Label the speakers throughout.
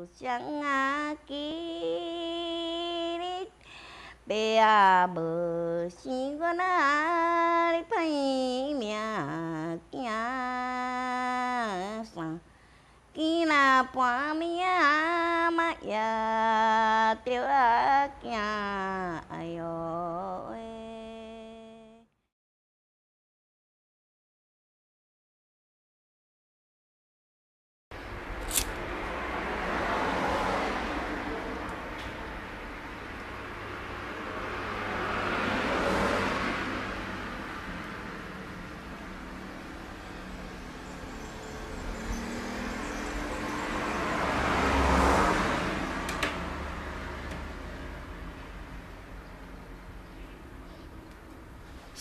Speaker 1: 无相啊记，爸啊无生我哪哩歹命惊啥？见那半暝啊，嘛也着啊惊，哎哟喂！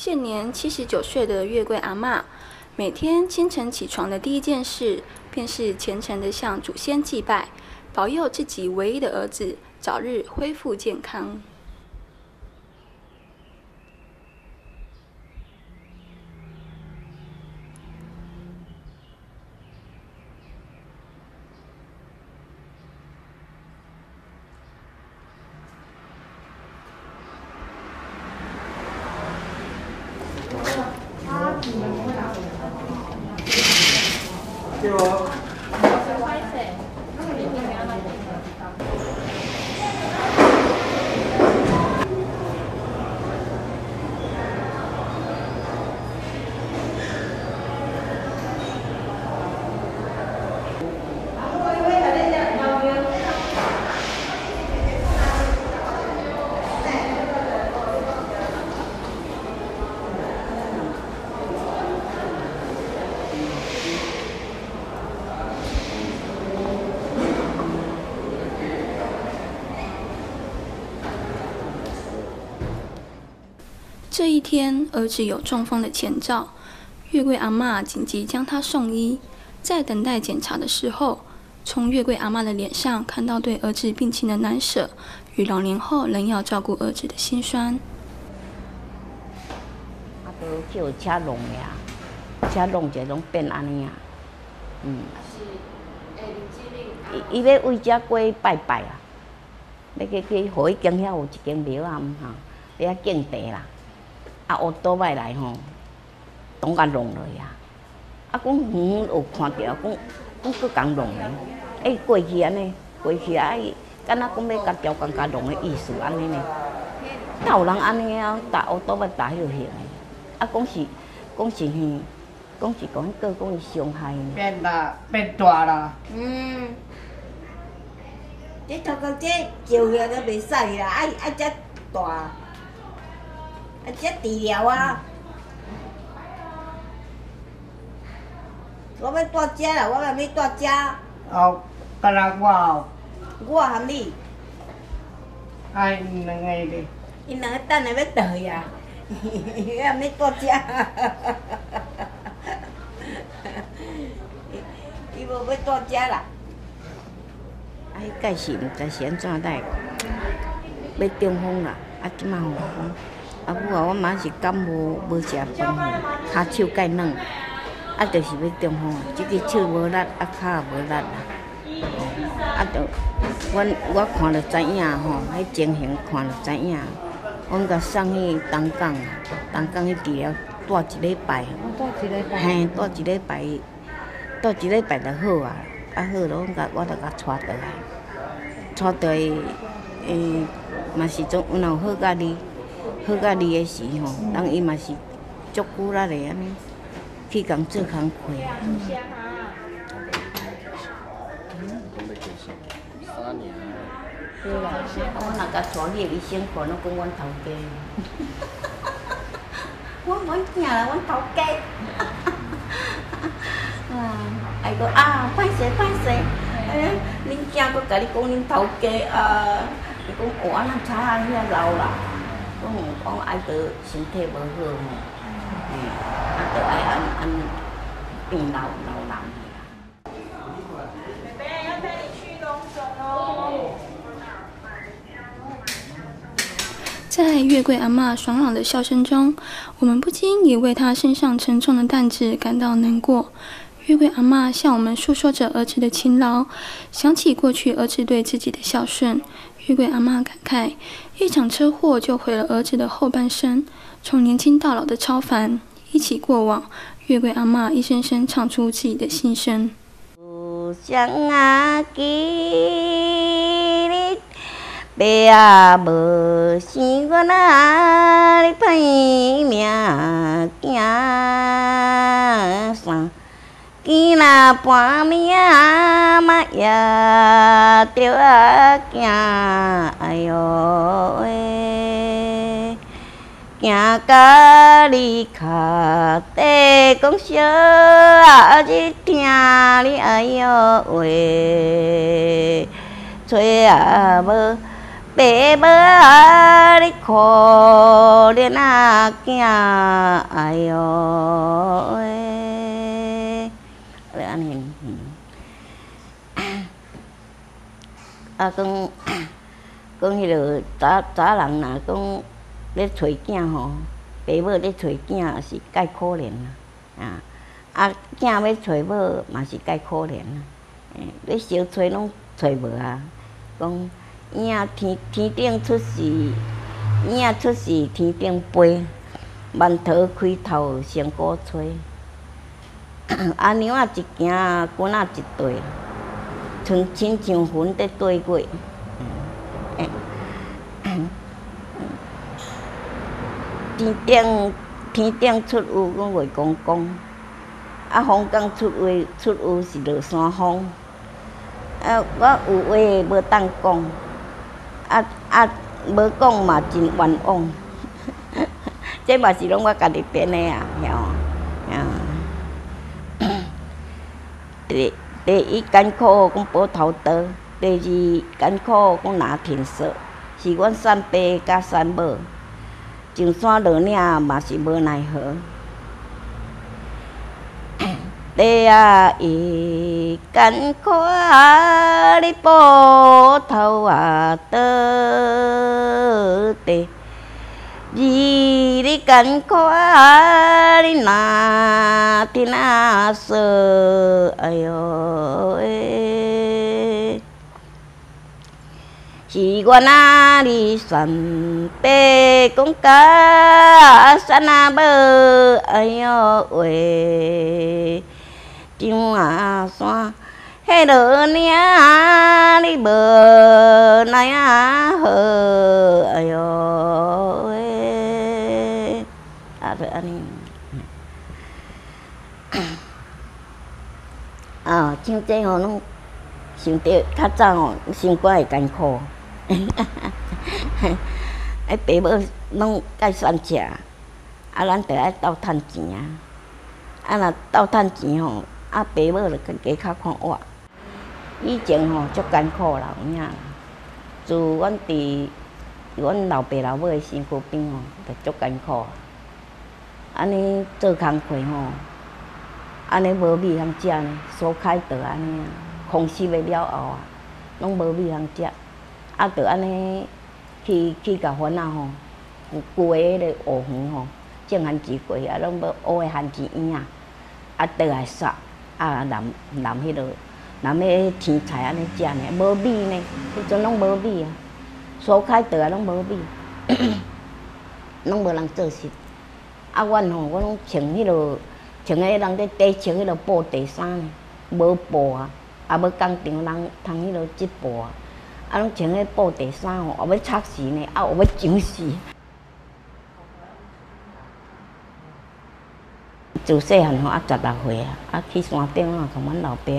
Speaker 2: 现年七十九岁的月桂阿妈，每天清晨起床的第一件事，便是虔诚地向祖先祭拜，保佑自己唯一的儿子早日恢复健康。这一天，儿子有中风的前兆，月桂阿嬷紧急将他送医。在等待检查的时候，从月桂阿嬷的脸上看到对儿子病情的难舍，与老年后仍要照顾儿子的心酸。
Speaker 1: 啊，都叫车弄的啊，车弄者拢变安尼啊，嗯。伊伊要为遮过拜拜啊，要去去，互伊经遐有一间庙啊，哈，遐敬地啦。啊，乌倒摆来吼，拢甲弄落去啊！啊，讲远有看着，讲讲佫共弄诶。哎，过去安尼，过去啊，伊敢若讲要甲调工甲弄诶意思安尼呢？哪有人安尼啊？打乌倒摆打迄落去诶？啊，讲是讲是哼，讲是讲迄个讲伊伤害。
Speaker 3: 变大变大啦。
Speaker 4: 嗯。这头壳这照下都袂使啦，爱爱遮大。啊，这治疗啊！我要住遮啦，我嘛要住遮。
Speaker 3: 哦，干那我哦。
Speaker 4: 我含你。
Speaker 3: 哎，因两个哩。
Speaker 4: 因两个等下要倒呀，伊还没住遮。伊无要住遮啦。
Speaker 1: 啊，迄届是毋知是安怎代，要中风啦，啊，即马吼。啊，母啊，我妈是感冒，无食饭吼，骹手介软，啊，就是要中风啊，即个手无力，啊，骹也无力啦。啊，着，阮我看着知影吼，迄情形看着知影，阮甲送去东港啊，东港去治疗，住一礼拜。
Speaker 4: 住一礼拜。
Speaker 1: 嘿，住一礼拜，住一礼拜就好啊，啊好咯，阮甲我着甲带倒来，带倒来，诶，嘛是总有若有好甲你。好甲你诶时吼，人伊嘛是足久力诶安尼，去共做工课。对啦，我若甲带去医生看，拢讲阮头家。我阮囝啦，阮头家。啊，哎个啊，歹势歹势，哎，恁囝佫甲你讲恁头家啊，伊讲哦，安那差遐老啦。讲讲爱得身体无好吼，嗯，啊得爱安安变老老人
Speaker 2: 在月桂阿嬷爽朗的笑声中，我们不禁也为她身上沉重的担子感到难过。月桂阿妈向我们诉说着儿子的勤劳，想起过去儿子对自己的孝顺，月桂阿妈感慨：一场车祸就毁了儿子的后半生，从年轻到老的超凡，一起过往。月桂阿妈一声声唱出自己的心声。
Speaker 1: 相啊，记你爸啊，无生我哪哩歹命行啥？见那半暝嘛也着啊惊，哎哟喂！行到你脚底讲小啊，日听你哎哟喂，吹啊无爸无啊，你可怜啊囝哎哟喂，安尼，啊讲讲迄落早早人若讲。咧找囝吼，爸母咧找囝也是介可怜啊，啊，啊囝要找某嘛是介可怜啦，诶，咧小找拢找无啊，讲影天天顶出世，影出世天顶飞，万头开头成果吹，阿娘啊一行，姑仔一对，像亲像云在对过。天顶天顶出雨，阮话公公；啊，风港出雨出雨是落山风。啊，我有话无当讲，啊啊，无讲嘛真冤枉。这嘛是拢我家己编的啊，晓？啊，第一艰苦讲补头刀，第二艰苦讲拿天色，是阮三爸甲三母。上山落岭嘛是无奈何，第啊伊艰苦啊，你补头啊倒地；二你艰苦啊，你拿天啊说，哎哟喂。是我那里山伯讲家山啊无，哎安尼，啊，像这吼拢想着较早吼，生活会艰苦。哎，爸母拢介选食，啊，咱着爱斗趁钱啊。啊，若斗趁钱吼，啊，爸母着加加较看活。以前吼足艰苦啦，有影。自阮伫阮老爸老母诶身躯边吼，着足艰苦。安尼做工课吼，安尼无米通食呢，所开着安尼啊，空湿诶了后啊，拢无米通食。啊，着安尼去去甲番仔吼，有旧诶迄个学园吼，种番薯过啊，拢要乌诶番薯圆啊，啊倒来杀，啊南南迄落南迄青菜安尼食呢，无米呢，迄阵拢无米啊，所开倒啊拢无米，拢无人做事。啊，阮吼，我拢穿迄落穿迄人咧底穿迄落布地衫呢，无布啊，啊无工厂人通迄落织布啊。啊，拢穿迄布地衫吼，后要擦死呢，啊，后要痒死。自细汉吼，啊，十六岁啊，啊，去山顶啊，同阮老爸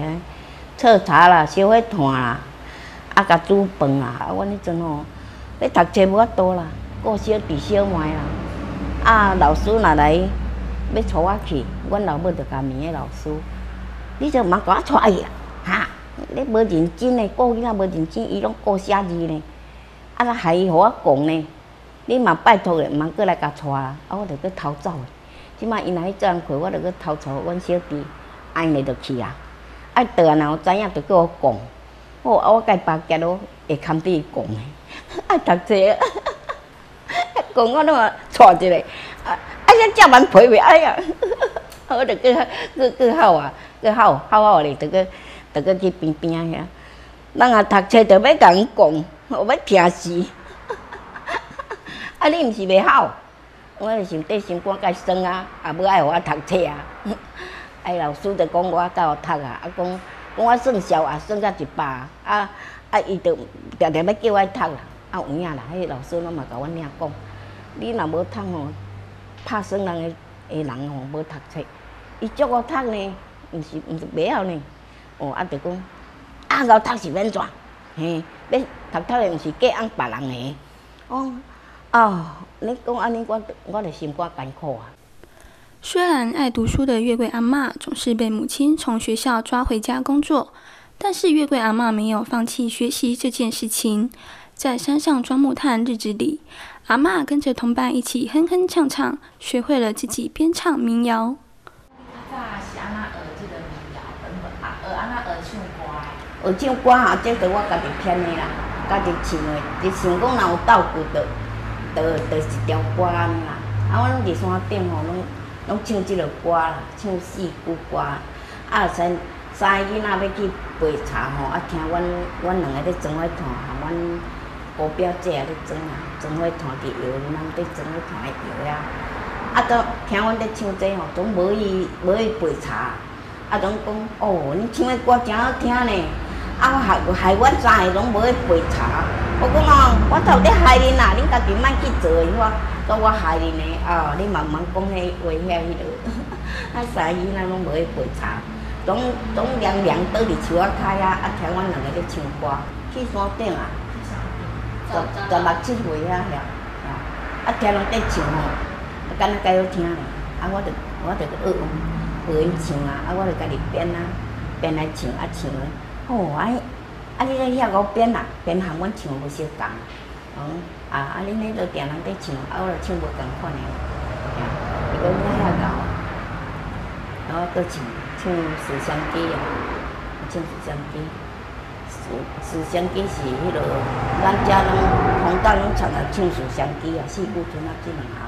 Speaker 1: 测茶啦，烧火炭啦，啊，甲煮饭啦。啊，阮迄阵吼，咧读册无法度啦，顾小弟小妹啦。啊，老师若来要带我去，阮老母就甲问个老师，你就莫甲我带去啊，哈。你无认真嘞，顾囝仔无认真，伊拢顾写字呢。啊，若害伊互我讲呢，你嘛拜托诶，毋过来甲带啊，啊，我着去偷走。即摆因若去做工课，我着去偷走阮小弟，安尼着去啊。啊，倒啊，若有知影着叫我讲。哦，啊，我甲伊巴结咯，会堪伫伊讲诶。啊，读册，讲我拢啊带一个，啊，啊，只食蛮皮袂，哎呀，我得去去去好啊。个好好好咧，着个得个去边边遐。人啊，读册着要甲人讲，我要听死。啊，你毋是袂好？我就想缀心肝甲酸啊，也要爱互我读册啊。哎，老师着讲我较好读啊，啊讲讲我算数也算到一百，啊啊伊就定定要叫我读啦。啊有影啦，迄老师拢嘛甲阮领讲，你若无读吼，拍算人诶诶人吼无读册，伊足好读呢，毋是毋是袂晓呢。哦，啊着讲，啊够读是免怎？嘿，要读读诶毋是嫁翁别人诶。哦，哦，你讲安尼，我我着心肝艰苦啊。
Speaker 2: 虽然爱读书的月桂阿嬷总是被母亲从学校抓回家工作，但是月桂阿嬷没有放弃学习这件事情。在山上装木炭日子里，阿嬷跟着同伴一起哼哼唱唱，学会了自己编唱民谣。
Speaker 1: 是安怎学这个民谣？啊，学安怎学唱歌？学唱歌啊，这着我家己编的啦，家己唱的。就想讲若有道具，着着着一条歌安尼啦。啊，我拢伫山顶吼，拢拢唱即落歌啦，唱四句歌。啊，三三个囡仔要去陪茶吼，啊，听阮阮两个咧装伙团，和阮。我表姐啊，咧装啊，装伙团伫摇，咱伫装伙团咧摇啊。啊，都听阮咧唱这吼，总无伊无伊陪茶。啊，总讲哦，你唱的歌真好听呢。啊，害害阮三个拢无伊陪茶。我讲哦，我头底害恁啦，恁家己莫去做伊话，都我害恁的。哦，你慢慢讲迄话遐迄落。啊，三个仔拢无伊陪茶，总总凉凉倒伫树仔骹啊，啊，听阮两个咧唱歌，去山顶啊。十十六七岁啊，遐，啊，听人在唱吼，啊，敢若介好听咧，啊，我着我着学学因唱啊，啊，我着家己编啊，编来唱啊唱咧，吼，啊，啊，你咧遐个编啊，编和阮唱无相共，嗯，啊，啊，恁咧都定人在唱，啊，我着唱无共款诶，吓，伊讲你遐个，啊，我搁唱唱《思想机》啊，唱《思想机》。思思想机是迄落，咱遮拢红岛拢唱啊唱思乡记啊，四姑村啊即两项。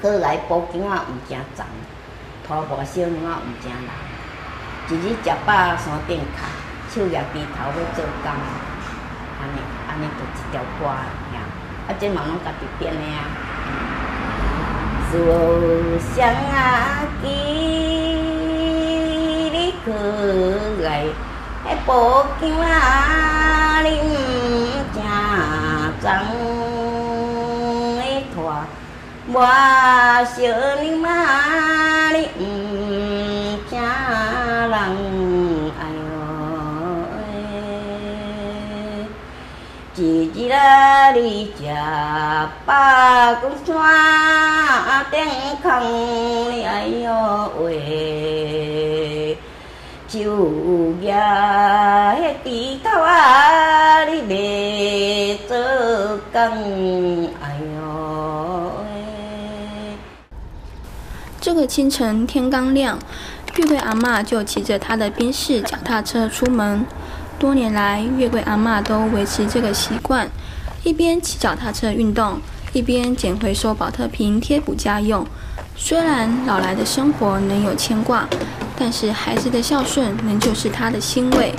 Speaker 1: 过来补景仔毋惊脏，拖磨小娘仔毋惊人。一日食饱山顶徛，手举低头要做工，安尼安尼就一条歌呀。啊，这嘛拢家己编的啊。思乡记。可爱，迄宝剑啊，你毋正脏的拖，我小娘啊，你毋正人，哎哟喂，日日啊，你食饱骨山顶空，你哎哟喂。就呀，迄低头啊，你袂做工，哎哟！
Speaker 2: 这个清晨天刚亮，月桂阿嬷就骑着她的宾士脚踏车出门。多年来，月桂阿嬷都维持这个习惯，一边骑脚踏车运动，一边捡回收保特瓶贴补家用。虽然老来的生活能有牵挂。但是孩子的孝顺仍旧是他的欣慰。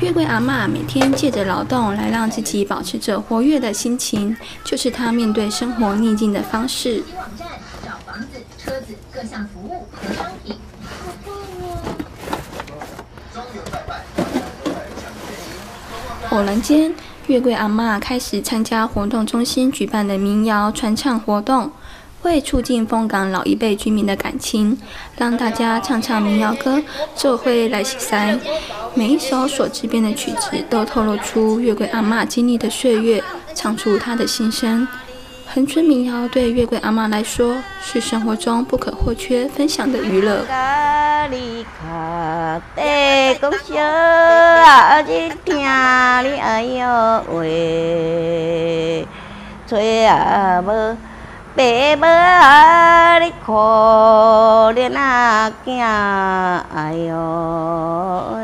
Speaker 2: 月桂阿妈每天借着劳动来让自己保持着活跃的心情，就是他面对生活逆境的方式。网站找房子、车子各项服务和商品。偶然间，月桂阿妈开始参加活动中心举办的民谣传唱活动。会促进凤港老一辈居民的感情，让大家唱唱民谣歌，这会来洗塞。每一首所自编的曲子，都透露出月桂阿妈经历的岁月，唱出她的心声。恒春民谣对月桂阿妈来说，是生活中不可或缺、分享的娱乐。爸母啊，你可怜啊，囝，哎哟。